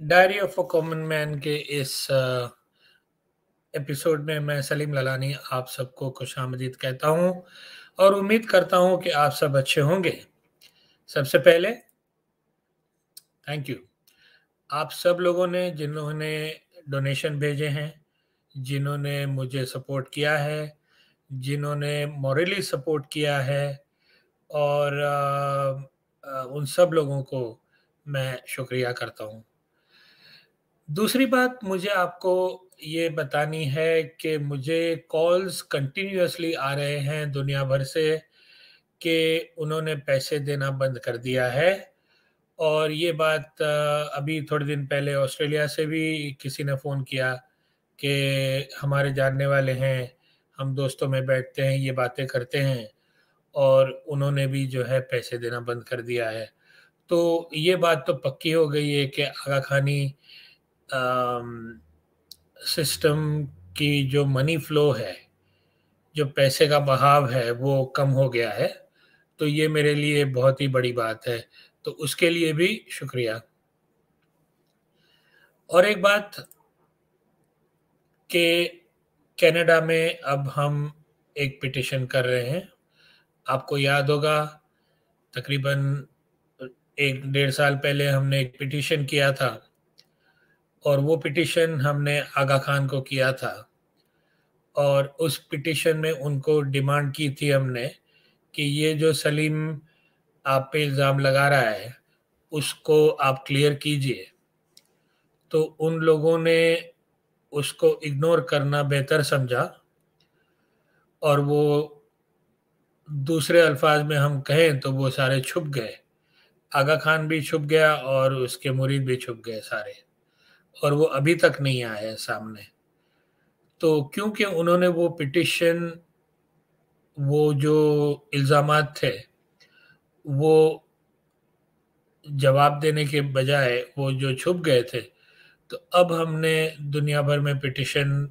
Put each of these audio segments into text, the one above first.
Diary of a common man के इस episode में मैं सलीम ललानी आप सबको खुश आमदीद कहता हूँ और उम्मीद करता हूँ कि आप सब अच्छे होंगे। सबसे पहले थैंक यू आप सब लोगों ने जिन्होंने डोनेशन भेजे हैं जिन्होंने मुझे सपोर्ट किया है जिन्होंने मॉरली सपोर्ट किया है और आ, आ, उन सब लोगों को मैं शुक्रिया करता हूँ। दूसरी बात मुझे आपको ये बतानी है कि मुझे कॉल्स कंटिन्यूसली आ रहे हैं दुनिया भर से कि उन्होंने पैसे देना बंद कर दिया है। और ये बात अभी थोड़े दिन पहले ऑस्ट्रेलिया से भी किसी ने फ़ोन किया कि हमारे जानने वाले हैं, हम दोस्तों में बैठते हैं, ये बातें करते हैं और उन्होंने भी जो है पैसे देना बंद कर दिया है। तो ये बात तो पक्की हो गई है कि आगा खानी सिस्टम की जो मनी फ्लो है, जो पैसे का बहाव है, वो कम हो गया है। तो ये मेरे लिए बहुत ही बड़ी बात है। तो उसके लिए भी शुक्रिया। और एक बात कि कनाडा में अब हम एक पिटिशन कर रहे हैं। आपको याद होगा, तकरीबन एक डेढ़ साल पहले हमने एक पिटिशन किया था। और वो पिटिशन हमने आगा खान को किया था। और उस पिटिशन में उनको डिमांड की थी हमने कि ये जो सलीम आप पे इल्ज़ाम लगा रहा है, उसको आप क्लियर कीजिए। तो उन लोगों ने उसको इग्नोर करना बेहतर समझा और वो दूसरे अल्फाज में हम कहें तो वो सारे छुप गए। आगा खान भी छुप गया और उसके मुरीद भी छुप गए सारे। और वो अभी तक नहीं आया है सामने। तो क्योंकि उन्होंने वो पिटिशन वो जो इल्ज़ाम थे, वो जवाब देने के बजाय वो जो छुप गए थे तो अब हमने दुनिया भर में पिटिशन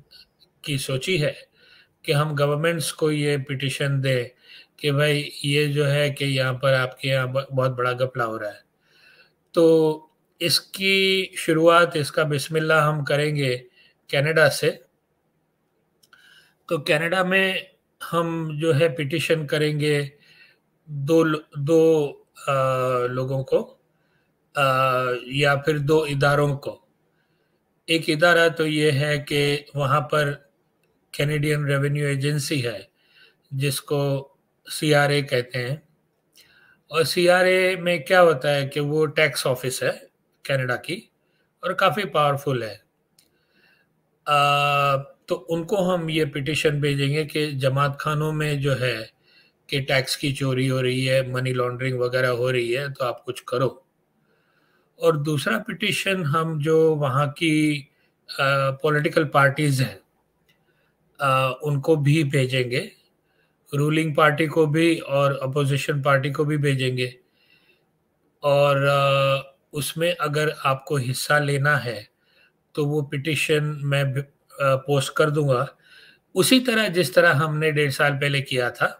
की सोची है कि हम गवर्नमेंट्स को ये पिटिशन दें कि भाई ये जो है कि यहाँ पर आपके यहाँ बहुत बड़ा गपला हो रहा है। तो इसकी शुरुआत इसका बिस्मिल्लाह हम करेंगे कनाडा से। तो कनाडा में हम जो है पिटिशन करेंगे दो दो आ, लोगों को आ, या फिर दो इदारों को। एक इदारा तो ये है कि वहाँ पर कैनेडियन रेवेन्यू एजेंसी है जिसको सीआरए कहते हैं। और सीआरए में क्या होता है कि वो टैक्स ऑफ़िस है। कनाडा की और काफ़ी पावरफुल है। आ, तो उनको हम ये पिटिशन भेजेंगे कि जमात खानों में जो है कि टैक्स की चोरी हो रही है मनी लॉन्ड्रिंग वगैरह हो रही है तो आप कुछ करो। और दूसरा पिटिशन हम जो वहाँ की पॉलिटिकल पार्टीज़ हैं उनको भी भेजेंगे। रूलिंग पार्टी को भी और अपोजिशन पार्टी को भी भेजेंगे। और आ, उसमें अगर आपको हिस्सा लेना है तो वो पिटिशन मैं पोस्ट कर दूँगा। उसी तरह जिस तरह हमने डेढ़ साल पहले किया था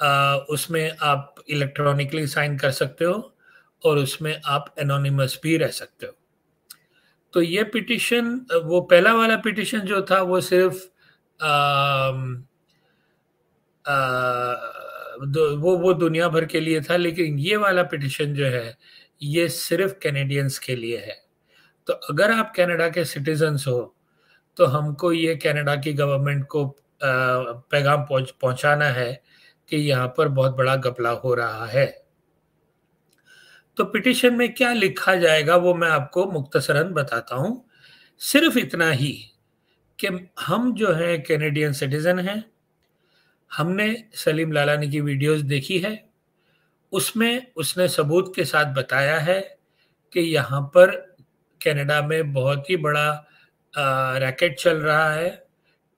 आ, उसमें आप इलेक्ट्रॉनिकली साइन कर सकते हो और उसमें आप एनोनिमस भी रह सकते हो। तो ये पिटिशन वो पहला वाला पिटिशन जो था वो सिर्फ़ आ, आ, वो वो दुनिया भर के लिए था लेकिन ये वाला पिटिशन जो है ये सिर्फ़ कैनेडियंस के लिए है। तो अगर आप कनाडा के सिटीजन्स हो तो हमको ये कनाडा की गवर्नमेंट को पैगाम पहुँच, पहुंचाना है कि यहाँ पर बहुत बड़ा गपला हो रहा है। तो पिटिशन में क्या लिखा जाएगा वो मैं आपको मुख्तसरन बताता हूँ। सिर्फ़ इतना ही कि हम जो है कैनेडियन सिटीज़न हैं। हमने सलीम लालानी की वीडियोस देखी है। उसमें उसने सबूत के साथ बताया है कि यहाँ पर कनाडा में बहुत ही बड़ा रैकेट चल रहा है,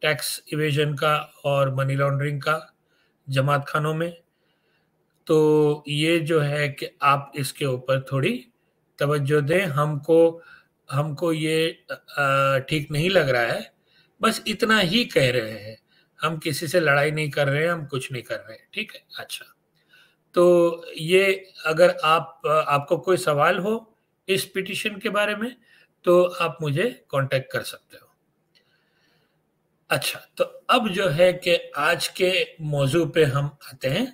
टैक्स इवेजन का और मनी लॉन्ड्रिंग का जमात खानों में। तो ये जो है कि आप इसके ऊपर थोड़ी तवज्जो दें। हमको हमको ये ठीक नहीं लग रहा है। बस इतना ही कह रहे हैं। हम किसी से लड़ाई नहीं कर रहे हैं, हम कुछ नहीं कर रहे हैं। ठीक है? अच्छा। तो ये अगर आप, आपको कोई सवाल हो इस पिटिशन के बारे में तो आप मुझे कांटेक्ट कर सकते हो। अच्छा तो अब जो है कि आज के मौजू पे हम आते हैं।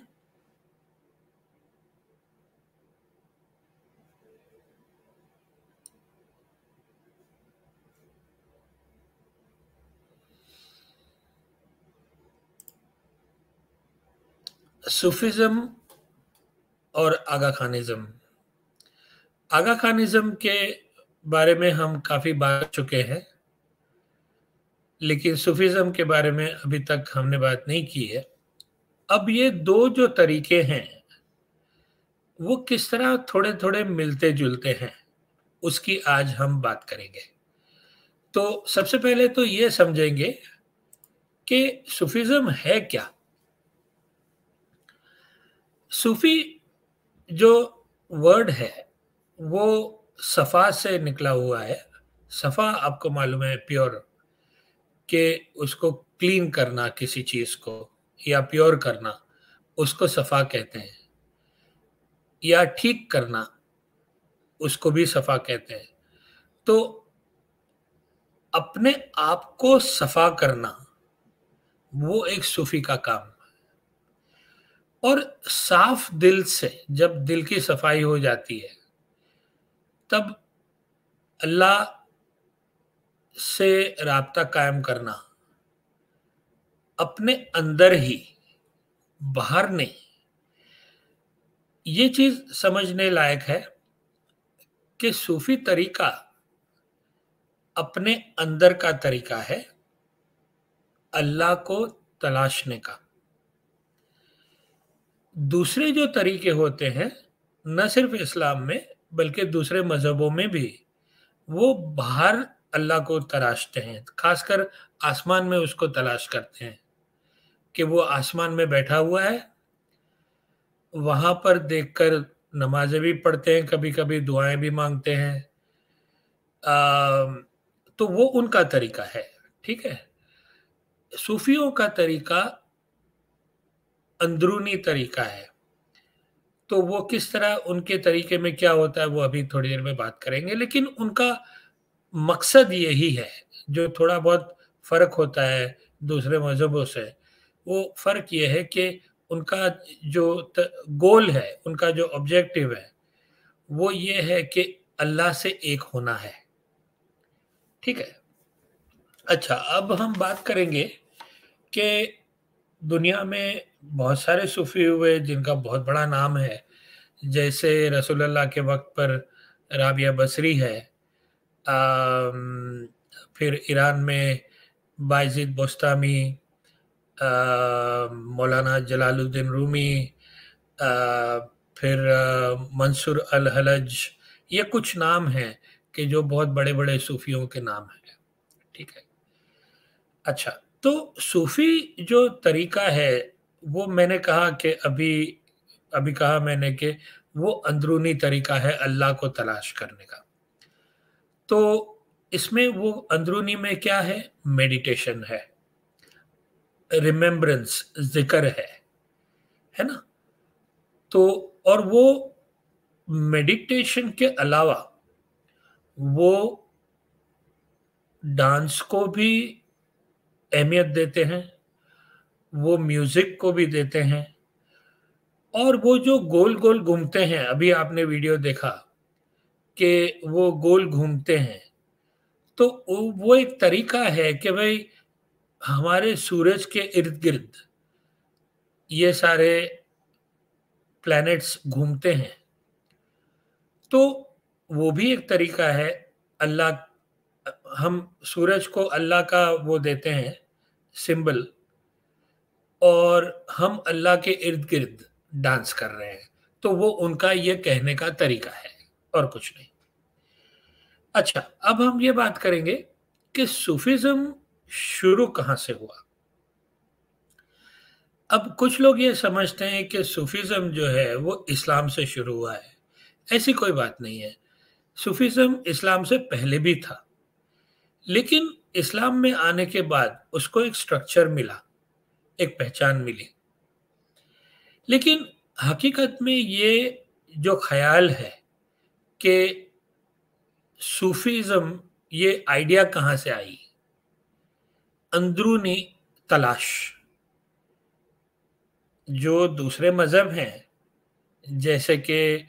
सूफिज्म और आगा खानिज्म आगा खानिज्म के बारे में हम काफ़ी बात चुके हैं, लेकिन सूफिज्म के बारे में अभी तक हमने बात नहीं की है। अब ये दो जो तरीके हैं, वो किस तरह थोड़े थोड़े मिलते जुलते हैं, उसकी आज हम बात करेंगे। तो सबसे पहले तो ये समझेंगे कि सूफिज्म है क्या। सूफी जो वर्ड है, वो सफ़ा से निकला हुआ है। सफ़ा आपको मालूम है प्योर के उसको क्लीन करना किसी चीज़ को, या प्योर करना, उसको सफ़ा कहते हैं। या ठीक करना, उसको भी सफ़ा कहते हैं। तो अपने आप को सफ़ा करना, वो एक सूफी का काम और साफ़ दिल से जब दिल की सफ़ाई हो जाती है, तब अल्लाह से रबता कायम करना, अपने अंदर ही, बाहर नहीं, ये चीज़ समझने लायक है कि सूफी तरीका अपने अंदर का तरीका है अल्लाह को तलाशने का। दूसरे जो तरीके होते हैं न सिर्फ़ इस्लाम में बल्कि दूसरे मज़हबों में भी वो बाहर अल्लाह को तराशते हैं। खासकर आसमान में उसको तलाश करते हैं कि वो आसमान में बैठा हुआ है। वहाँ पर देखकर नमाजें भी पढ़ते हैं कभी कभी दुआएँ भी मांगते हैं। आ, तो वो उनका तरीका है ठीक है? सूफियों का तरीका अंदरूनी तरीका है। तो वो किस तरह, उनके तरीके में क्या होता है, वो अभी थोड़ी देर में बात करेंगे। लेकिन उनका मकसद यही है, जो थोड़ा बहुत फ़र्क होता है दूसरे मजहबों से, वो फ़र्क ये है कि उनका जो गोल है, उनका जो ऑब्जेक्टिव है, वो ये है कि अल्लाह से एक होना है। ठीक है? अच्छा अब हम बात करेंगे कि दुनिया में बहुत सारे सूफी हुए जिनका बहुत बड़ा नाम है। जैसे रसूलुल्लाह के वक्त पर राबिया बसरी है आ, फिर ईरान में बाइजिद बोस्तामी मौलाना जलालुद्दीन रूमी आ, फिर मंसूर अल हलज ये कुछ नाम हैं कि जो बहुत बड़े बड़े सूफियों के नाम हैं। ठीक है। अच्छा तो सूफी जो तरीका है वो मैंने कहा कि अभी अभी कहा मैंने कि वो अंदरूनी तरीका है अल्लाह को तलाश करने का। तो इसमें वो अंदरूनी में क्या है? मेडिटेशन है। रिमेम्बरेंस, ज़िक्र है। है ना? तो और वो मेडिटेशन के अलावा वो डांस को भी अहमियत देते हैं। वो म्यूज़िक को भी देते हैं। और वो जो गोल गोल घूमते हैं, अभी आपने वीडियो देखा कि वो गोल घूमते हैं। तो वो एक तरीका है कि भाई हमारे सूरज के इर्द गिर्द ये सारे प्लैनेट्स घूमते हैं। तो वो भी एक तरीका है, अल्लाह, हम सूरज को अल्लाह का वो देते हैं सिंबल और हम अल्लाह के इर्द गिर्द डांस कर रहे हैं। तो वो उनका ये कहने का तरीका है और कुछ नहीं। अच्छा अब हम ये बात करेंगे कि सूफिज्म शुरू कहाँ से हुआ? अब कुछ लोग ये समझते हैं कि सूफिज्म जो है वो इस्लाम से शुरू हुआ है। ऐसी कोई बात नहीं है। सूफिज्म इस्लाम से पहले भी था। लेकिन इस्लाम में आने के बाद उसको एक स्ट्रक्चर मिला। एक पहचान मिली। लेकिन हकीकत में ये जो ख्याल है कि सूफीज्म ये आइडिया कहाँ से आई? अंदरूनी तलाश। जो दूसरे मज़हब हैं, जैसे कि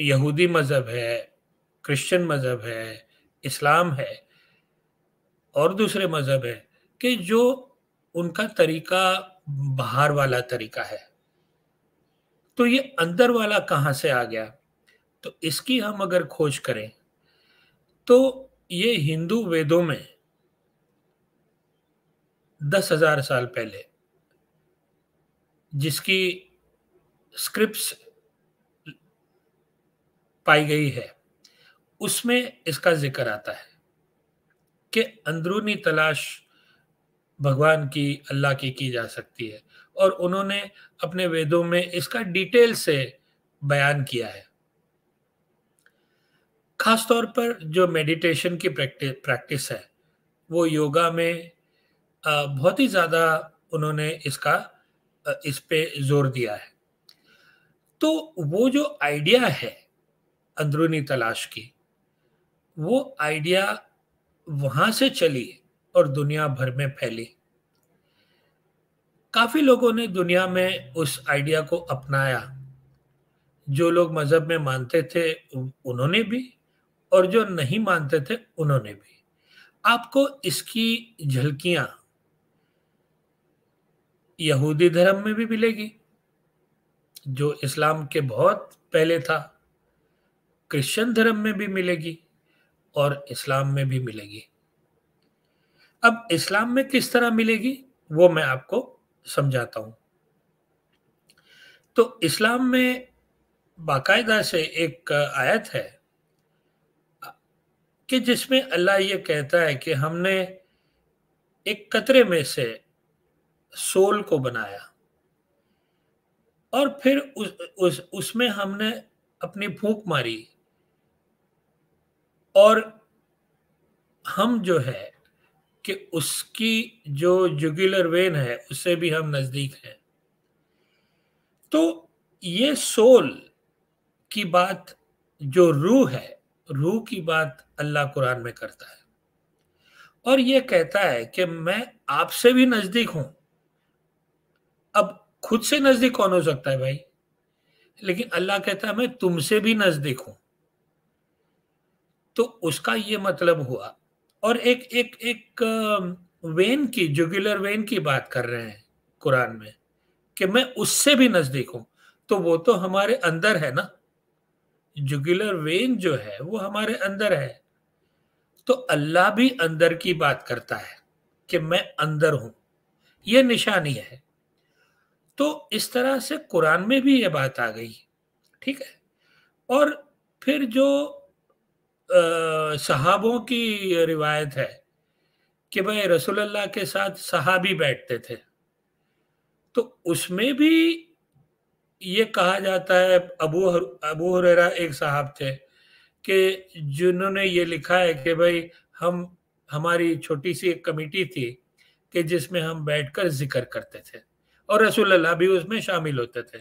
यहूदी मज़हब है, क्रिश्चियन मज़हब है, इस्लाम है, और दूसरे मज़हब है कि जो उनका तरीका बाहर वाला तरीका है। तो ये अंदर वाला कहाँ से आ गया? तो इसकी हम अगर खोज करें तो ये हिंदू वेदों में दस हज़ार साल पहले, जिसकी स्क्रिप्ट्स पाई गई है, उसमें इसका ज़िक्र आता है कि अंदरूनी तलाश भगवान की, अल्लाह की की जा सकती है। और उन्होंने अपने वेदों में इसका डिटेल से बयान किया है। खास तौर पर जो मेडिटेशन की प्रैक्टिस प्रैक्टिस है, वो योगा में बहुत ही ज़्यादा उन्होंने इसका इस पे ज़ोर दिया है। तो वो जो आइडिया है अंदरूनी तलाश की, वो आइडिया वहाँ से चली और दुनिया भर में फैली। काफ़ी लोगों ने दुनिया में उस आइडिया को अपनाया। जो लोग मज़हब में मानते थे उन्होंने भी, और जो नहीं मानते थे, उन्होंने भी। आपको इसकी झलकियाँ यहूदी धर्म में भी मिलेगी, जो इस्लाम के बहुत पहले था। क्रिश्चियन धर्म में भी मिलेगी और इस्लाम में भी मिलेगी। अब इस्लाम में किस तरह मिलेगी वो मैं आपको समझाता हूँ। तो इस्लाम में बाकायदा से एक आयत है कि जिसमें अल्लाह ये कहता है कि हमने एक कतरे में से सोल को बनाया और फिर उस, उस उसमें हमने अपनी फूक मारी और हम जो है कि उसकी जो जुगुलर वेन है उससे भी हम नज़दीक हैं। तो ये सोल की बात, जो रूह है, रूह की बात अल्लाह कुरान में करता है। और ये कहता है कि मैं आपसे भी नज़दीक हूँ। अब खुद से नज़दीक कौन हो सकता है भाई? लेकिन अल्लाह कहता है, मैं तुमसे भी नज़दीक हूँ। तो उसका ये मतलब हुआ और एक एक एक वेन की, जुगुलर वेन की बात कर रहे हैं कुरान में, कि मैं उससे भी नज़दीक हूँ। तो वो तो हमारे अंदर है ना? जुगुलर वेन जो है, वो हमारे अंदर है। तो अल्लाह भी अंदर की बात करता है कि मैं अंदर हूँ। यह निशानी है। तो इस तरह से कुरान में भी ये बात आ गई, ठीक है? और फिर जो सहाबों की रिवायत है कि भाई रसूलुल्लाह के साथ सहाबी बैठते थे। तो उसमें भी ये कहा जाता है, अबू अबू हुरैरा एक साहब थे कि जिन्होंने ये लिखा है कि भाई हम, हमारी छोटी सी एक कमेटी थी कि जिसमें हम बैठकर ज़िक्र करते थे और रसूलुल्लाह भी उसमें शामिल होते थे।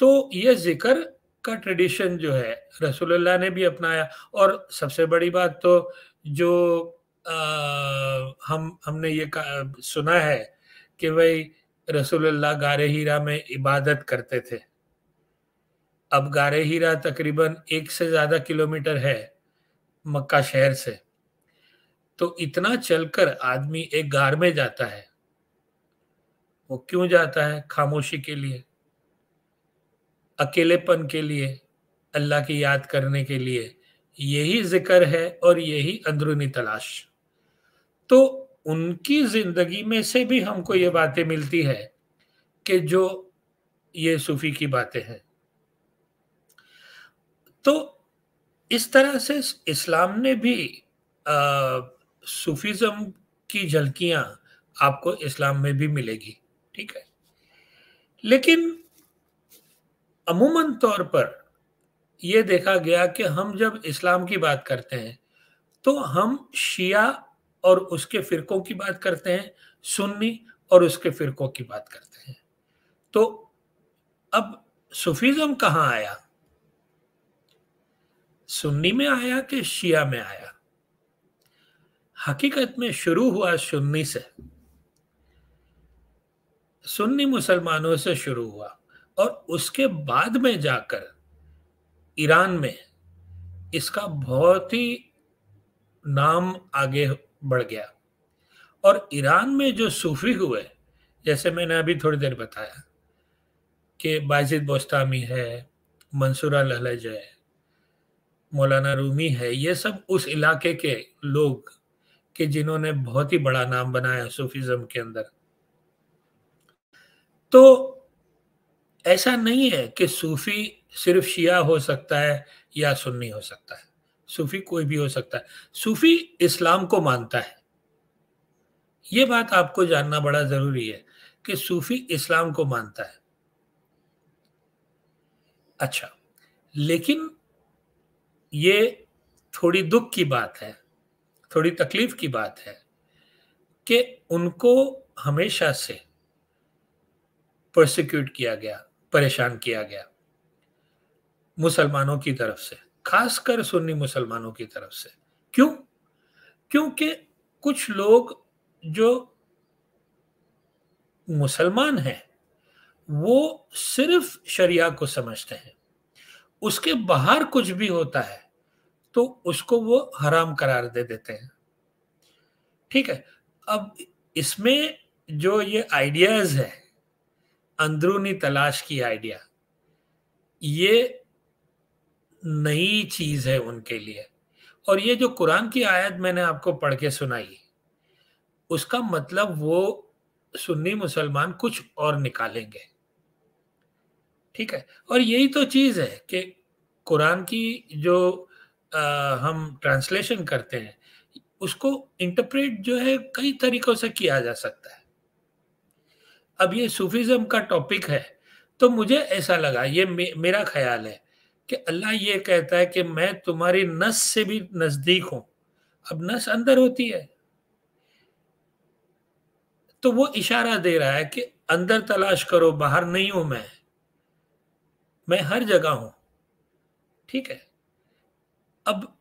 तो ये ज़िक्र का ट्रेडिशन जो है रसूलुल्लाह ने भी अपनाया। और सबसे बड़ी बात तो जो आ, हम हमने ये सुना है कि भाई रसूलुल्लाह गारे हीरा में इबादत करते थे। अब गारे हीरा तकरीबन एक से ज़्यादा किलोमीटर है मक्का शहर से। तो इतना चलकर आदमी एक गार में जाता है। वो क्यों जाता है? खामोशी के लिए। अकेलेपन के लिए, अल्लाह की याद करने के लिए, यही ज़िक्र है और यही अंदरूनी तलाश। तो उनकी ज़िंदगी में से भी हमको ये बातें मिलती है कि जो ये सूफी की बातें हैं। तो इस तरह से इस्लाम ने भी सूफीज़म की झलकियाँ आपको इस्लाम में भी मिलेगी, ठीक है? लेकिन अमूमन तौर पर यह देखा गया कि हम जब इस्लाम की बात करते हैं तो हम शिया और उसके फिरकों की बात करते हैं, सुन्नी और उसके फिरकों की बात करते हैं। तो अब सूफीज़म कहाँ आया? सुन्नी में आया कि शिया में आया? हकीकत में शुरू हुआ सुन्नी से। सुन्नी मुसलमानों से शुरू हुआ। और उसके बाद में जाकर ईरान में इसका बहुत ही नाम आगे बढ़ गया। और ईरान में जो सूफी हुए, जैसे मैंने अभी थोड़ी देर बताया कि बाजिद बोस्तामी है, मंसूरा लहलज है, मौलाना रूमी है, ये सब उस इलाके के लोग कि जिन्होंने बहुत ही बड़ा नाम बनाया सूफीज्म के अंदर। तो ऐसा नहीं है कि सूफी सिर्फ़ शिया हो सकता है या सुन्नी हो सकता है। सूफी कोई भी हो सकता है। सूफी इस्लाम को मानता है। ये बात आपको जानना बड़ा ज़रूरी है कि सूफी इस्लाम को मानता है। अच्छा लेकिन ये थोड़ी दुख की बात है, थोड़ी तकलीफ़ की बात है कि उनको हमेशा से प्रोसिक्यूट किया गया। परेशान किया गया। मुसलमानों की तरफ़ से, खासकर सुन्नी मुसलमानों की तरफ़ से। क्यों? क्योंकि कुछ लोग जो मुसलमान हैं, वो सिर्फ़ शरिया को समझते हैं। उसके बाहर कुछ भी होता है तो उसको वो हराम करार दे देते हैं। ठीक है? अब इसमें जो ये आइडियाज़ है अंदरूनी तलाश की आइडिया। ये नई चीज़ है उनके लिए। और ये जो कुरान की आयत मैंने आपको पढ़ के सुनाई उसका मतलब वो सुन्नी मुसलमान कुछ और निकालेंगे। ठीक है? और यही तो चीज़ है कि कुरान की जो आ, हम ट्रांसलेशन करते हैं उसको इंटरप्रेट जो है कई तरीकों से किया जा सकता है। अब ये सूफीज्म का टॉपिक है तो मुझे ऐसा लगा ये मे, मेरा ख्याल है कि अल्लाह ये कहता है कि मैं तुम्हारी नस से भी नज़दीक हूँ। अब नस अंदर होती है। तो वो इशारा दे रहा है कि अंदर तलाश करो बाहर नहीं हूँ मैं। मैं हर जगह हूँ। ठीक है? अब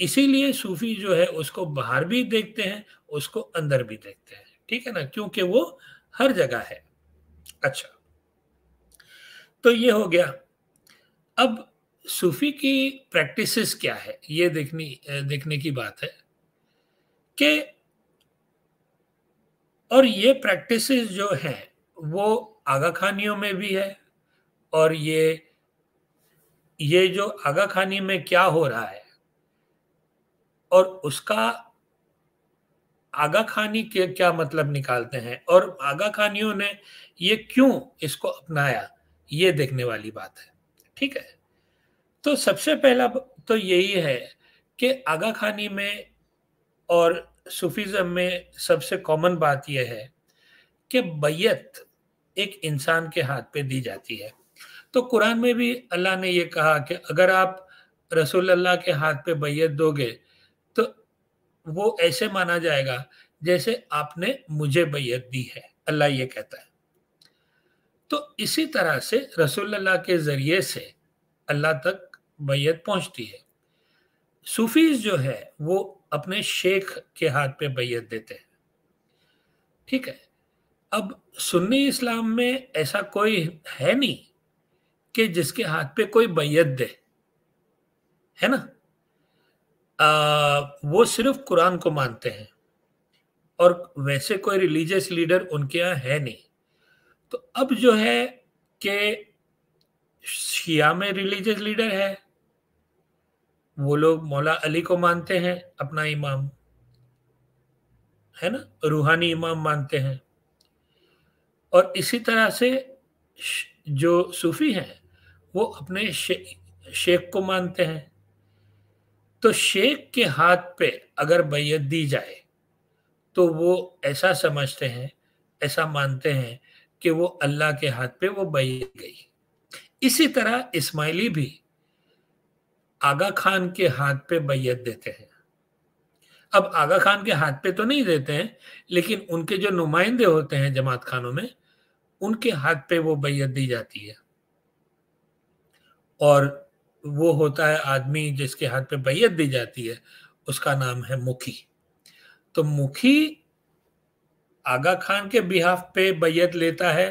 इसीलिए सूफी जो है उसको बाहर भी देखते हैं उसको अंदर भी देखते हैं। ठीक है ना? क्योंकि वो हर जगह है। अच्छा तो ये हो गया। अब सूफी की प्रैक्टिसेस क्या है? ये देखनी देखने की बात है कि और ये प्रैक्टिसेस जो हैं, वो आगा खानियों में भी है और ये ये जो आगा खानी में क्या हो रहा है और उसका आगा खानी के क्या मतलब निकालते हैं? और आगा खानियों ने ये क्यों इसको अपनाया? ये देखने वाली बात है। ठीक है? तो सबसे पहला तो यही है कि आगा खानी में और सूफीज़म में सबसे कॉमन बात यह है कि बैत एक इंसान के हाथ पे दी जाती है। तो कुरान में भी अल्लाह ने यह कहा कि अगर आप रसूल अल्लाह के हाथ पे बैत दोगे वो ऐसे माना जाएगा जैसे आपने मुझे बैत दी है, अल्लाह ये कहता है। तो इसी तरह से रसूल अल्लाह के ज़रिए से अल्लाह तक बैत पहुँचती है। सूफीज जो है, वो अपने शेख के हाथ पे बैत देते हैं। ठीक है? अब सुन्नी इस्लाम में ऐसा कोई है नहीं कि जिसके हाथ पे कोई बैत दे। है ना? वो सिर्फ़ कुरान को मानते हैं। और वैसे कोई रिलीजियस लीडर उनके यहाँ है नहीं। तो अब जो है कि शिया में रिलीजियस लीडर है वो लोग मौला अली को मानते हैं अपना इमाम। है ना? रूहानी इमाम मानते हैं। और इसी तरह से जो सूफी हैं वो अपने शे, शेख को मानते हैं। तो शेख के हाथ पे अगर बैत दी जाए तो वो ऐसा समझते हैं, ऐसा मानते हैं कि वो अल्लाह के हाथ पे वो बैत गई। इसी तरह इस्माइली भी आगा खान के हाथ पे बैत देते हैं। अब आगा खान के हाथ पे तो नहीं देते हैं, लेकिन उनके जो नुमाइंदे होते हैं जमात खानों में, उनके हाथ पे वो बैत दी जाती है। और वो होता है आदमी जिसके हाथ पे बैयत दी जाती है उसका नाम है मुखी। तो मुखी आगा खान के बिहाफ पे बैयत लेता है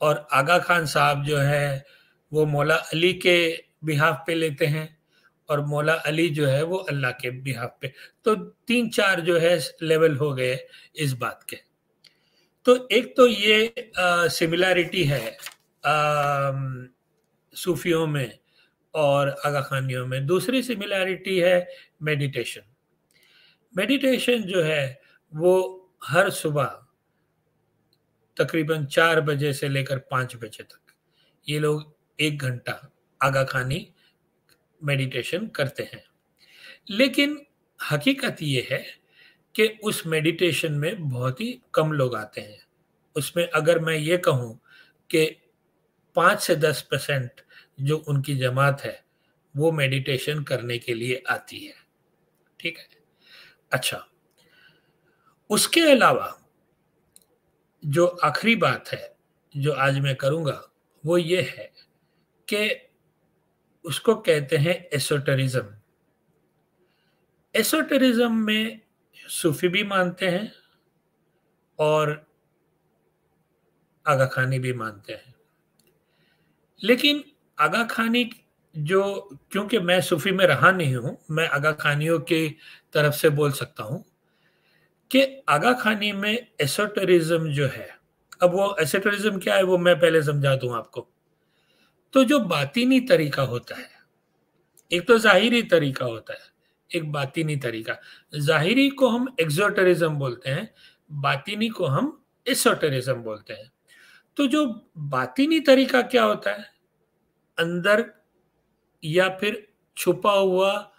और आगा खान साहब जो है वो मौला अली के बिहाफ पे लेते हैं और मौला अली जो है वो अल्लाह के बिहाफ पे। तो तीन चार जो है लेवल हो गए इस बात के। तो एक तो ये सिमिलैरिटी है आ, सूफियों में और आगा खानियों में। दूसरी सिमिलैरिटी है मेडिटेशन मेडिटेशन जो है, वो हर सुबह तकरीबन चार बजे से लेकर पाँच बजे तक ये लोग एक घंटा आगा खानी मेडिटेशन करते हैं। लेकिन हकीकत ये है कि उस मेडिटेशन में बहुत ही कम लोग आते हैं। उसमें अगर मैं ये कहूँ कि पाँच से दस परसेंट जो उनकी जमात है, वो मेडिटेशन करने के लिए आती है। ठीक है? अच्छा। उसके अलावा जो आखिरी बात है, जो आज मैं करूँगा, वो ये है कि उसको कहते हैं एसोटरिज्म एसोटरिज्म में सूफी भी मानते हैं और आगा खानी भी मानते हैं। लेकिन आगा खानी जो, क्योंकि मैं सूफी में रहा नहीं हूँ, मैं आगा खानियों की तरफ़ से बोल सकता हूँ कि आगा खानी में एसोटरिज्म जो है, अब वो एसोटरिज्म क्या है वो मैं पहले समझा दूँ आपको। तो जो बातिनी तरीका होता है, एक तो जाहिरी तरीका होता है, एक बातिनी तरीका। जाहिरी को हम एक्सोटरिज्म बोलते हैं, बातिनी को हम एसोटरिज्म बोलते हैं। तो जो बातिनी तरीका क्या होता है अंदर या फिर छुपा हुआ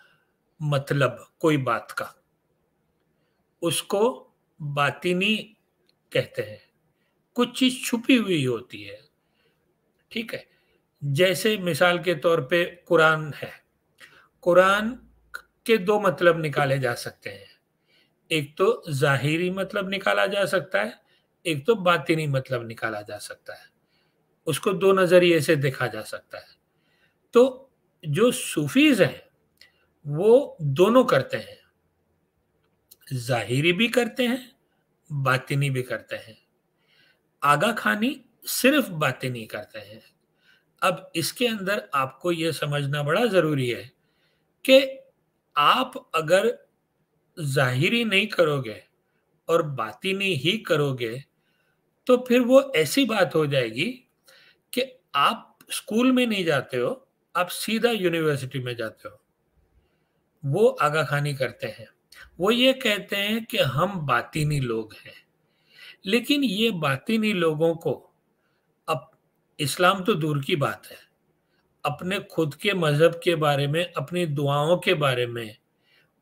मतलब कोई बात का। उसको बातिनी कहते हैं। कुछ चीज़ छुपी हुई होती है। ठीक है? जैसे मिसाल के तौर पे कुरान है। कुरान के दो मतलब निकाले जा सकते हैं। एक तो जाहिरी मतलब निकाला जा सकता है, एक तो बातिनी मतलब निकाला जा सकता है। उसको दो नज़रिए से देखा जा सकता है। तो जो सूफीज हैं, वो दोनों करते हैं। जाहिरी भी करते हैं, बातिनी भी करते हैं। आगा खानी सिर्फ़ बातिनी करते हैं। अब इसके अंदर आपको यह समझना बड़ा ज़रूरी है कि आप अगर जाहिरी नहीं करोगे और बातिनी ही करोगे तो फिर वो ऐसी बात हो जाएगी कि आप स्कूल में नहीं जाते हो, आप सीधा यूनिवर्सिटी में जाते हो। वो आगा खानी करते हैं। वो ये कहते हैं कि हम बातिनी लोग हैं। लेकिन ये बातिनी लोगों को अब इस्लाम तो दूर की बात है। अपने खुद के मज़हब के बारे में, अपनी दुआओं के बारे में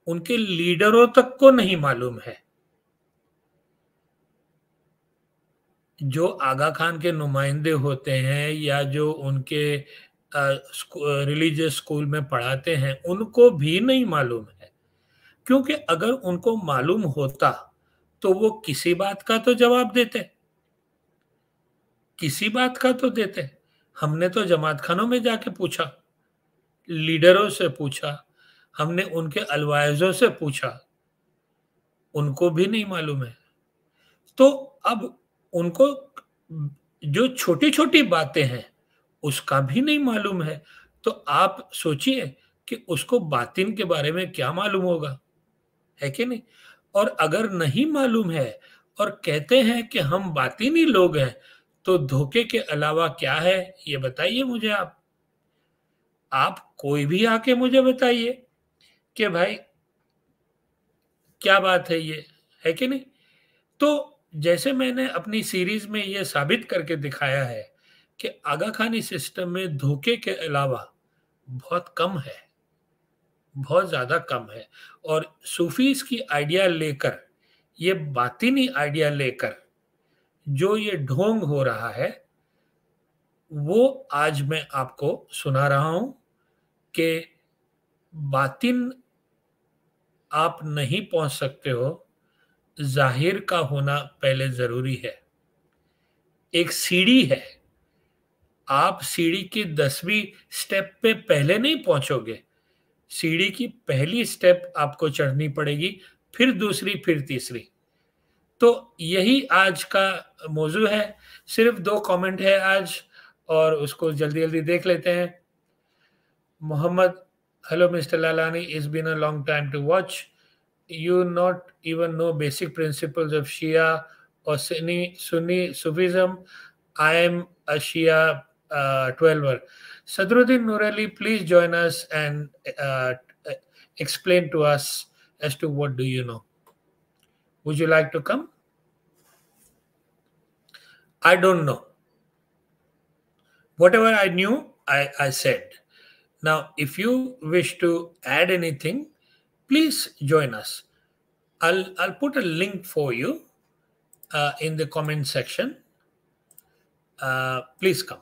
उनके लीडरों तक को नहीं मालूम है। जो आगा खान के नुमाइंदे होते हैं या जो उनके रिलीजियस स्कूल में पढ़ाते हैं, उनको भी नहीं मालूम है। क्योंकि अगर उनको मालूम होता तो वो किसी बात का तो जवाब देते। किसी बात का तो देते। हमने तो जमात खानों में जाके पूछा, लीडरों से पूछा, हमने उनके अलवाइजों से पूछा, उनको भी नहीं मालूम है। तो अब उनको जो छोटी छोटी बातें हैं, उसका भी नहीं मालूम है। तो आप सोचिए कि उसको बातिन के बारे में क्या मालूम होगा, है कि नहीं? और अगर नहीं मालूम है और कहते हैं कि हम बातिनी लोग हैं तो धोखे के अलावा क्या है, ये बताइए मुझे आप। आप कोई भी आके मुझे बताइए कि भाई, क्या बात है ये, है कि नहीं? तो जैसे मैंने अपनी सीरीज़ में ये साबित करके दिखाया है कि आगा खानी सिस्टम में धोखे के अलावा बहुत कम है, बहुत ज़्यादा कम है। और सूफीज की आइडिया लेकर, ये बातिनी आइडिया लेकर जो ये ढोंग हो रहा है, वो आज मैं आपको सुना रहा हूँ कि बातिन आप नहीं पहुँच सकते हो ज़ाहिर का होना पहले ज़रूरी है। एक सीढ़ी है। आप सीढ़ी की दसवीं स्टेप पे पहले नहीं पहुंचोगे। सीढ़ी की पहली स्टेप आपको चढ़नी पड़ेगी, फिर दूसरी, फिर तीसरी। तो यही आज का मौजू है। सिर्फ़ दो कमेंट है आज, और उसको जल्दी जल्दी देख लेते हैं। Mohammed hello mister Lalani is been a long time to watch you not even know basic principles of Shia or Sunni, Sunni Sufism, I am a Shia uh, 12er. Sadruddin Nurali, please join us and uh, explain to us as to what do you know. Would you like to come? I don't know. Whatever I knew, I, I said. Now, if you wish to add anything, please join us. I'll, I'll put a link for you uh, in the comment section. Uh, please come.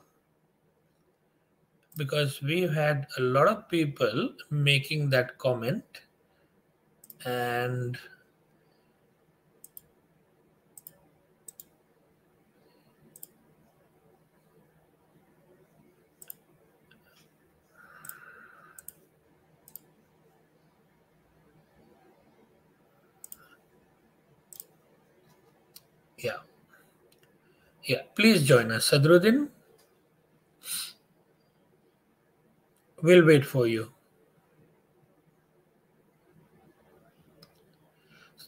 Because we've had a lot of people making that comment and Yeah. Yeah. Please join us. Sadruddin, we'll wait for you.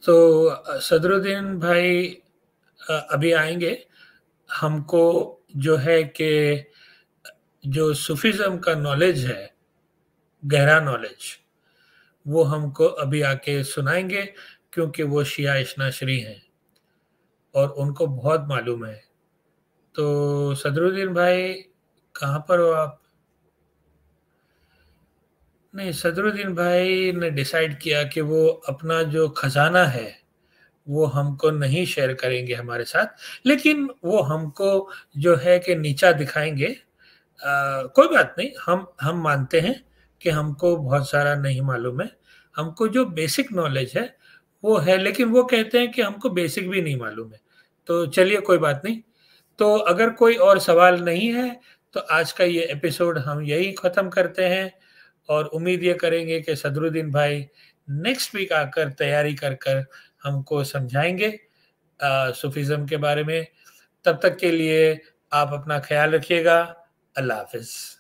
तो सदरुद्दीन भाई अभी आएँगे हमको जो है कि जो Sufism का नॉलेज है गहरा नॉलेज वो हमको अभी आके सुनाएँगे क्योंकि वो शिया इशनाशरी हैं और उनको बहुत मालूम है। तो सदरुद्दीन भाई कहाँ पर हो आप? नहीं सदरुद्दीन भाई ने डिसाइड किया कि वो अपना जो खजाना है वो हमको नहीं शेयर करेंगे हमारे साथ। लेकिन वो हमको जो है कि नीचा दिखाएँगे। आ, कोई बात नहीं हम हम मानते हैं कि हमको बहुत सारा नहीं मालूम है। हमको जो बेसिक नॉलेज है वो है लेकिन वो कहते हैं कि हमको बेसिक भी नहीं मालूम है। तो चलिए कोई बात नहीं। तो अगर कोई और सवाल नहीं है तो आज का ये एपिसोड हम यही ख़त्म करते हैं और उम्मीद ये करेंगे कि सदरुद्दीन भाई नेक्स्ट वीक आकर तैयारी कर कर हमको समझाएँगे सूफिज़म के बारे में। तब तक के लिए आप अपना ख्याल रखिएगा। अल्लाह हाफिज़।